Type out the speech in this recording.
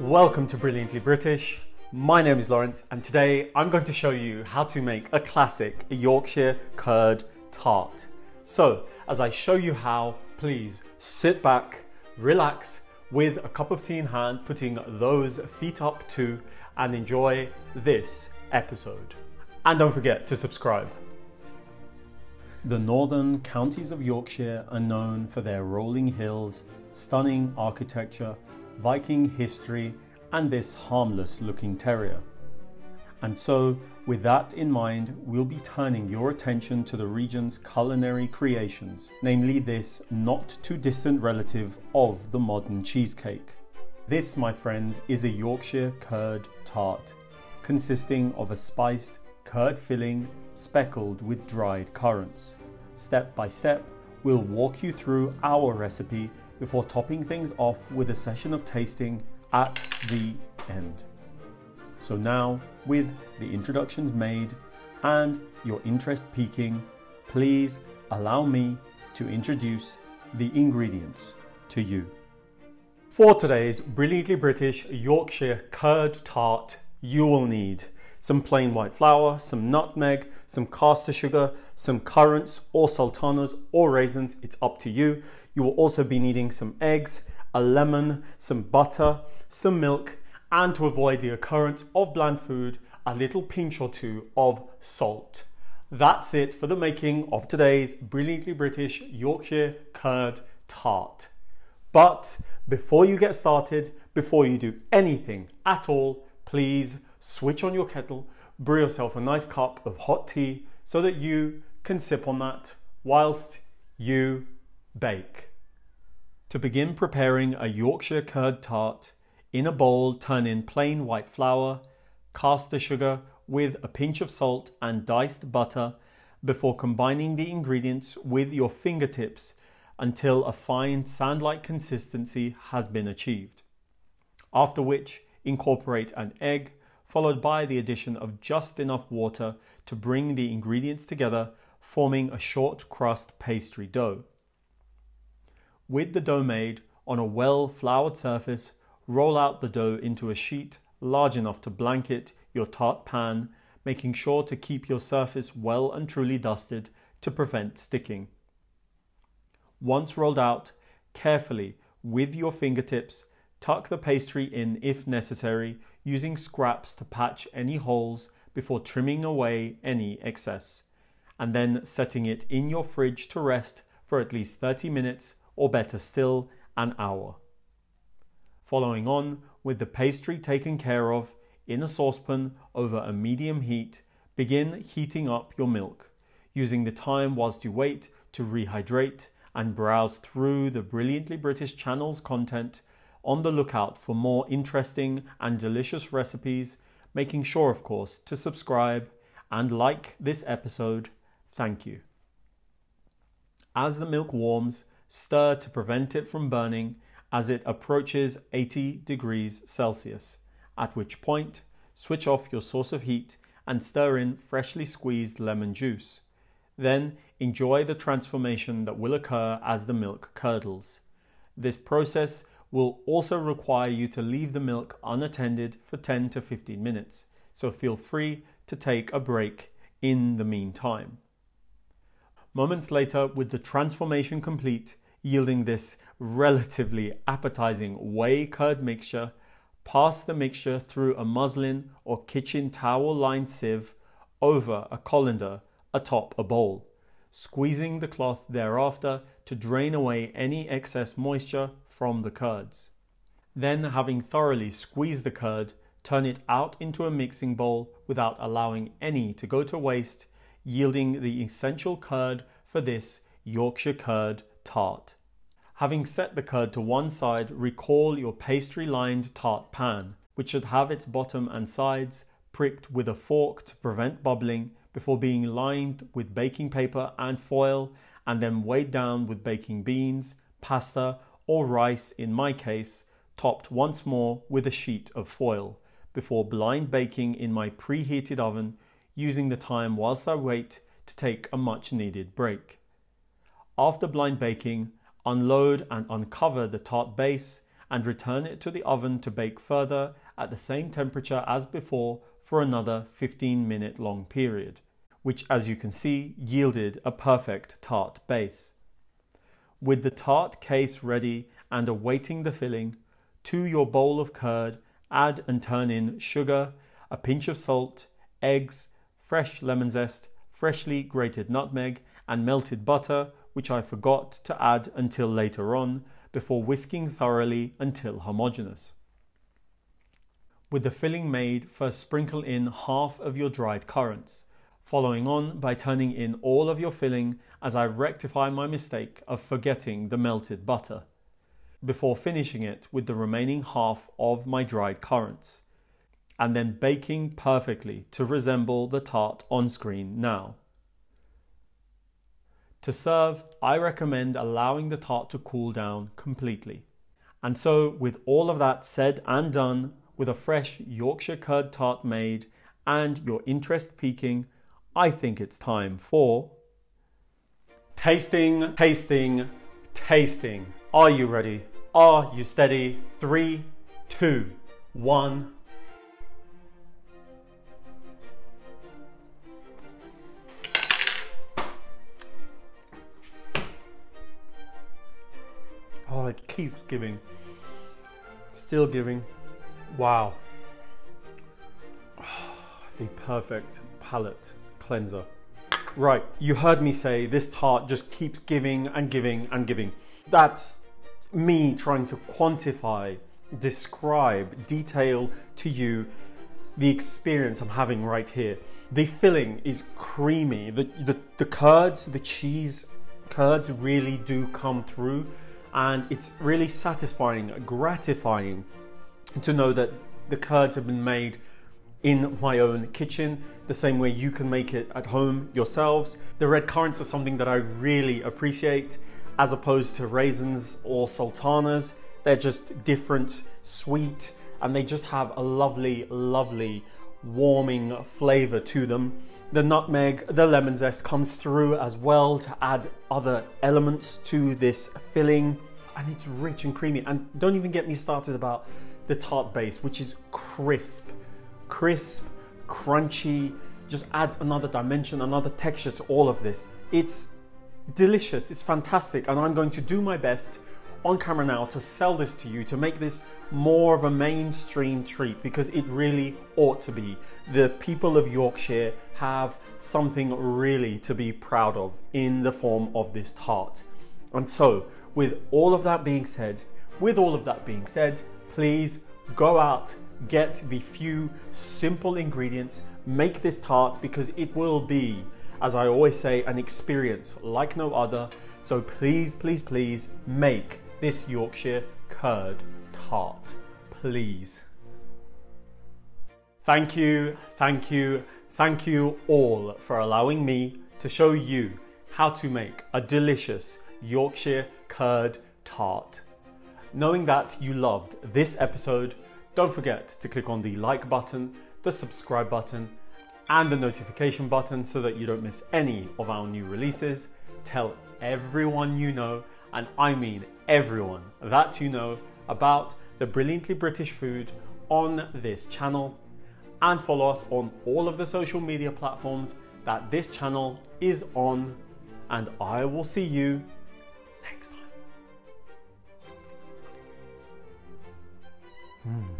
Welcome to Brilliantly British. My name is Lawrence, and today I'm going to show you how to make a classic Yorkshire curd tart. So, as I show you how, please sit back, relax with a cup of tea in hand, putting those feet up too, and enjoy this episode. And don't forget to subscribe. The northern counties of Yorkshire are known for their rolling hills, stunning architecture, Viking history, and this harmless looking terrier. And so, with that in mind, we'll be turning your attention to the region's culinary creations, namely this not too distant relative of the modern cheesecake. This, my friends, is a Yorkshire curd tart, consisting of a spiced curd filling speckled with dried currants. Step by step, we'll walk you through our recipe before topping things off with a session of tasting at the end. So now, with the introductions made and your interest peaking, please allow me to introduce the ingredients to you. For today's brilliantly British Yorkshire curd tart, you will need some plain white flour, some nutmeg, some caster sugar, some currants or sultanas or raisins, it's up to you. You will also be needing some eggs, a lemon, some butter, some milk, and to avoid the occurrence of bland food, a little pinch or two of salt. That's it for the making of today's brilliantly British Yorkshire curd tart. But before you get started, before you do anything at all, please switch on your kettle, brew yourself a nice cup of hot tea so that you can sip on that whilst you bake. To begin preparing a Yorkshire curd tart, in a bowl turn in plain white flour, caster sugar with a pinch of salt and diced butter before combining the ingredients with your fingertips until a fine sand-like consistency has been achieved. After which, incorporate an egg, followed by the addition of just enough water to bring the ingredients together, forming a short crust pastry dough. With the dough made on a well floured surface, roll out the dough into a sheet large enough to blanket your tart pan, making sure to keep your surface well and truly dusted to prevent sticking. Once rolled out, carefully with your fingertips, tuck the pastry in if necessary, using scraps to patch any holes before trimming away any excess, and then setting it in your fridge to rest for at least 30 minutes or better still, an hour. Following on with the pastry taken care of in a saucepan over a medium heat, begin heating up your milk, using the time whilst you wait to rehydrate and browse through the brilliantly British channel's content on the lookout for more interesting and delicious recipes, making sure, of course, to subscribe and like this episode. Thank you. As the milk warms, stir to prevent it from burning as it approaches 80 degrees Celsius, at which point switch off your source of heat and stir in freshly squeezed lemon juice. Then enjoy the transformation that will occur as the milk curdles. This process will also require you to leave the milk unattended for 10 to 15 minutes, so feel free to take a break in the meantime. Moments later, with the transformation complete, yielding this relatively appetizing whey curd mixture, pass the mixture through a muslin or kitchen towel lined sieve over a colander atop a bowl, squeezing the cloth thereafter to drain away any excess moisture from the curds. Then, having thoroughly squeezed the curd, turn it out into a mixing bowl without allowing any to go to waste, yielding the essential curd for this Yorkshire curd tart. Having set the curd to one side, recall your pastry lined tart pan, which should have its bottom and sides pricked with a fork to prevent bubbling before being lined with baking paper and foil and then weighed down with baking beans, pasta, or rice in my case, topped once more with a sheet of foil before blind baking in my preheated oven, using the time whilst I wait to take a much needed break. After blind baking, unload and uncover the tart base and return it to the oven to bake further at the same temperature as before for another 15 minute long period, which as you can see yielded a perfect tart base. With the tart case ready and awaiting the filling, to your bowl of curd add and turn in sugar, a pinch of salt, eggs, fresh lemon zest, freshly grated nutmeg, and melted butter, which I forgot to add until later on, before whisking thoroughly until homogeneous. With the filling made, first sprinkle in half of your dried currants, following on by turning in all of your filling as I rectify my mistake of forgetting the melted butter, before finishing it with the remaining half of my dried currants and then baking perfectly to resemble the tart on screen now. To serve, I recommend allowing the tart to cool down completely. And so, with all of that said and done, with a fresh Yorkshire curd tart made and your interest peaking, I think it's time for tasting, tasting, tasting. Are you ready? Are you steady? Three, two, one. Oh, it keeps giving. Still giving. Wow. the perfect palate cleanser. Right, you heard me say this tart just keeps giving and giving and giving. That's me trying to quantify, describe, detail to you the experience I'm having right here. The filling is creamy. The, the, the curds, the cheese curds really do come through and it's really satisfying, gratifying to know that the curds have been made in my own kitchen, the same way you can make it at home yourselves. The red currants are something that I really appreciate as opposed to raisins or sultanas. They're just different, sweet, and they just have a lovely, lovely warming flavor to them. The nutmeg, the lemon zest comes through as well to add other elements to this filling. And it's rich and creamy. And don't even get me started about the tart base, which is crisp, crisp, crunchy, just adds another dimension, another texture to all of this. It's delicious, it's fantastic, and I'm going to do my best on camera now to sell this to you, to make this more of a mainstream treat because it really ought to be. The people of Yorkshire have something really to be proud of in the form of this tart. And so, with all of that being said, with all of that being said, please go out, get the few simple ingredients, make this tart because it will be, as I always say, an experience like no other. So please, please, please make this Yorkshire curd tart, please. Thank you, thank you, thank you all for allowing me to show you how to make a delicious Yorkshire curd tart. Knowing that you loved this episode, don't forget to click on the like button, the subscribe button, and the notification button so that you don't miss any of our new releases. Tell everyone you know, and I mean everyone that you know about the brilliantly British food on this channel and follow us on all of the social media platforms that this channel is on and I will see you next time. Mm.